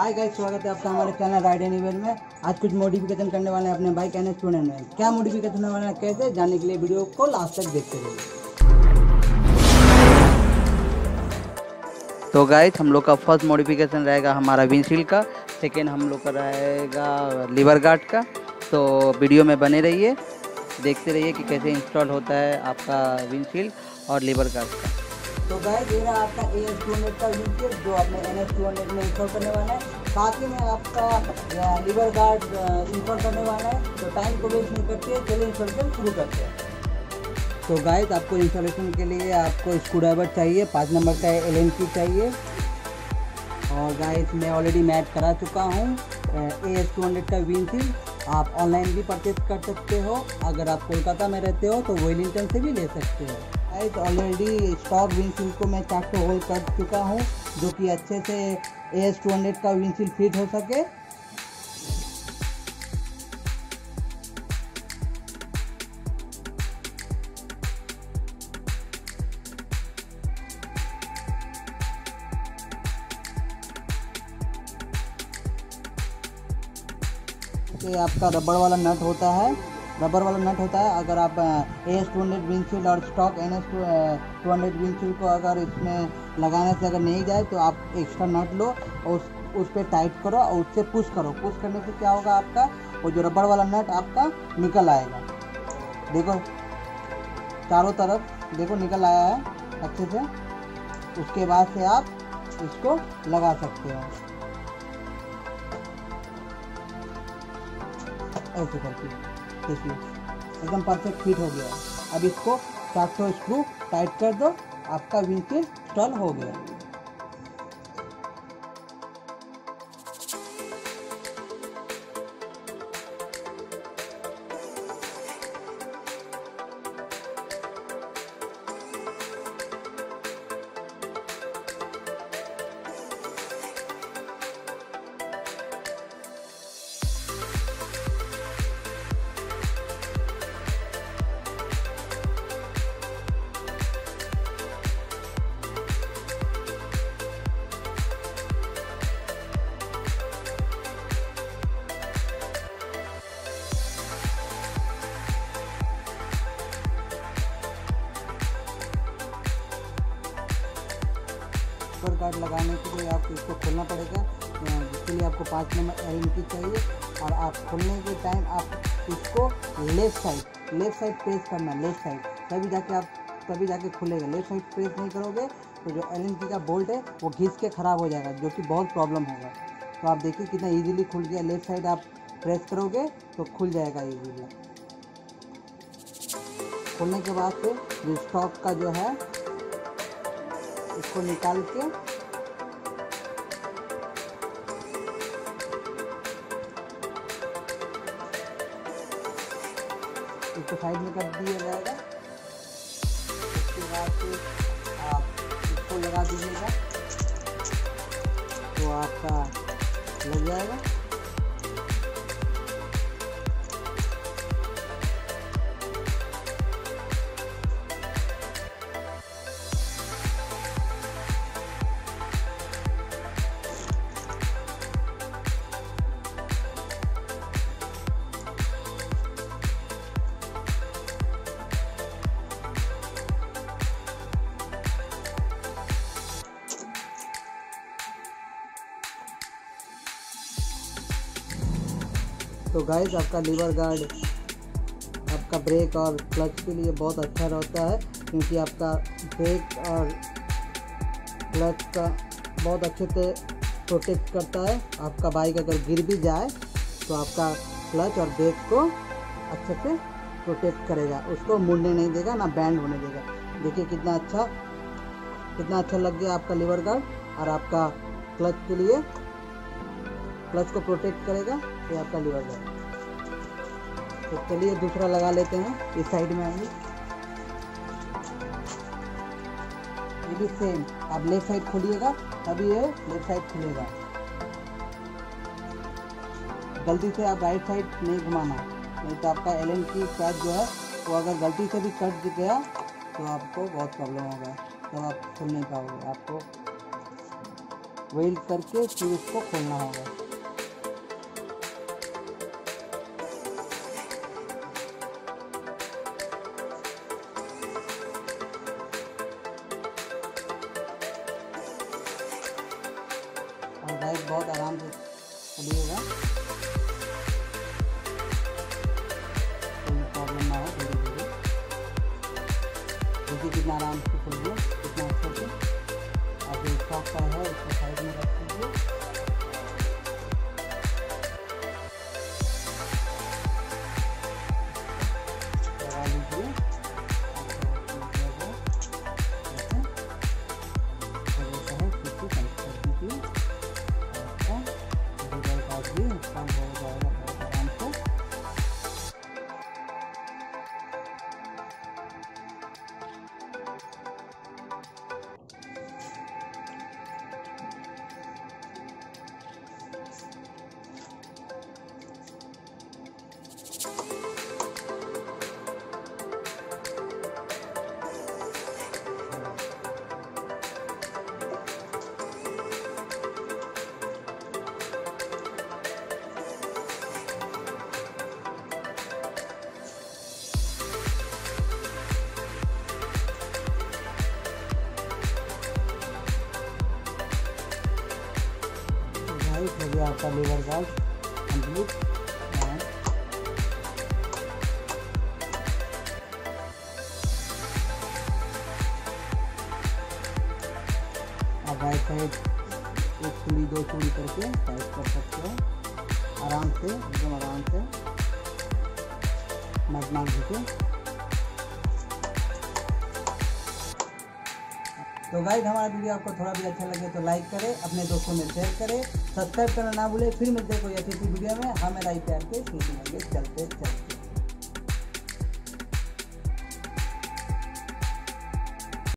Hi guys स्वागत है आपका हमारे चैनल राइड एनीवेयर में। आज कुछ मॉडिफिकेशन करने वाले हैं अपने बाइक एन एस में। क्या मॉडिफिकेशन होने वाला है, कैसे? जानने के लिए वीडियो को लास्ट तक देखते रहिए। तो गाइस हम लोग का फ़र्स्ट मॉडिफिकेशन रहेगा हमारा विंडशील्ड का। सेकेंड हम लोग का रहेगा लीवर गार्ड का। तो वीडियो में बने रहिए। देखते रहिए कि कैसे इंस्टॉल होता है आपका विंडशील्ड और लीवर गार्ड का। तो गाइस ये रहा आपका ए एस टू हंड्रेड का विंडशील्ड जो आपने एन एस टू हंड्रेड में इंस्टॉल करने वाला है। साथ ही में आपका लीवर गार्ड इंस्टॉल करने वाला है। तो टाइम को वेस्ट नहीं करते, चलिए इंस्टॉलेशन शुरू करते हैं। तो गाइस आपको इंस्टॉलेशन के लिए आपको स्क्रू ड्राइवर चाहिए, पाँच नंबर का एल चाहिए। और गाइस मैं ऑलरेडी मैच करा चुका हूँ ए एस टू हंड्रेड का विंडशील्ड आप ऑनलाइन भी परचेज कर सकते हो। अगर आप कोलकाता में रहते हो तो वेलिंगटन से भी ले सकते हो। गाइस ऑलरेडी स्टॉक विंडशील्ड को मैं चार सौ होल्ड कर चुका हूँ, जो कि अच्छे से ए एस टू हंड्रेड का विंडशील्ड फिट हो सके। आपका रबड़ वाला नट होता है। रबर वाला नट होता है, अगर आप एस टू हंड्रेड विंडशील्ड और stock N S two hundred windshield को अगर इसमें लगाने से अगर नहीं जाए तो आप एक्स्ट्रा नट लो और उस उस पर टाइट करो और उससे पुश करो। पुश करने से क्या होगा आपका? वो जो रबड़ वाला नट आपका निकल आएगा। देखो, चारों तरफ़, देखो निकल आया है अच्छे से। उसके बाद से आप इसको लगा सकते हो। ऐसे करके। देखिए एकदम परफेक्ट फिट हो गया। अब इसको सात सौ स्क्रू टाइट कर दो। आपका विंडशील्ड इंस्टॉल हो गया। सुपर कार्ड लगाने के लिए आपको इसको खोलना पड़ेगा। जिसके लिए आपको पाँच नंबर एल की चाहिए और आप खोलने के टाइम आप इसको left side left side press करना, लेफ़्ट साइड। तभी जाके आप, तभी जाके खुलेगा। लेफ़्ट साइड प्रेस नहीं करोगे तो जो एलएनपी का बोल्ट है, वो घिस के ख़राब हो जाएगा, जो कि बहुत प्रॉब्लम होगा। तो आप देखिए कितना ईजिली खुल गया। लेफ़्ट साइड आप प्रेस करोगे तो खुल जाएगा ईजिली खोलने के बाद फिर जो स्टॉक का जो है इसको निकाल के इसको साइड में कर दिया जाएगा। उसके बाद आप इसको लगा दीजिएगा। तो आपका लग जाएगा। तो गाइस आपका लीवर गार्ड आपका ब्रेक और क्लच के लिए बहुत अच्छा रहता है, क्योंकि आपका ब्रेक और क्लच का बहुत अच्छे से प्रोटेक्ट करता है। आपका बाइक अगर गिर भी जाए तो आपका क्लच और ब्रेक को अच्छे से प्रोटेक्ट करेगा। उसको मुड़ने नहीं देगा, ना बैंड होने देगा। देखिए कितना अच्छा कितना अच्छा लग गया आपका लीवर गार्ड और आपका क्लच के लिए क्लच को प्रोटेक्ट करेगा। ये आपका लीवर गार्ड तो चलिए दूसरा लगा लेते हैं, इस साइड में आइए। ये भी सेम आप लेफ़्ट साइड खोलिएगा, तभी ये लेफ़्ट साइड खुलेगा। गलती से आप राइट साइड नहीं घुमाना, नहीं तो आपका एल की पैच जो है, वो अगर गलती से भी कट गया तो आपको बहुत प्रॉब्लम होगा, तब आप खुल नहीं पाओगे। आपको वेल्ड करके फिर उसको खोलना होगा। गाइस बहुत आराम से चलिएगा कोई प्रॉब्लम ना हो, धीरे धीरे। कितना आराम से खोलिए कितना अच्छे से। आप जो स्टॉक का है, उसको साइड में रख दीजिए। गाइस हो गया आपका lever guard complete right side एक चूड़ी दो चूड़ी करके टाइट कर सकते हो। आराम से, एकदम आराम से। नट नाक झुके तो गाइड हमारा वीडियो आपको थोड़ा भी अच्छा लगे तो लाइक करें, अपने दोस्तों में शेयर करें सब्सक्राइब करना ना भूलें, फिर मिलते हैं कोई अच्छी वीडियो में। हमें लाइक प्यार के चलते चलते